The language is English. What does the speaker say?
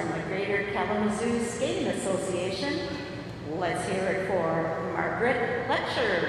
from the Greater Kalamazoo Skating Association. Let's hear it for Margaret Letcher.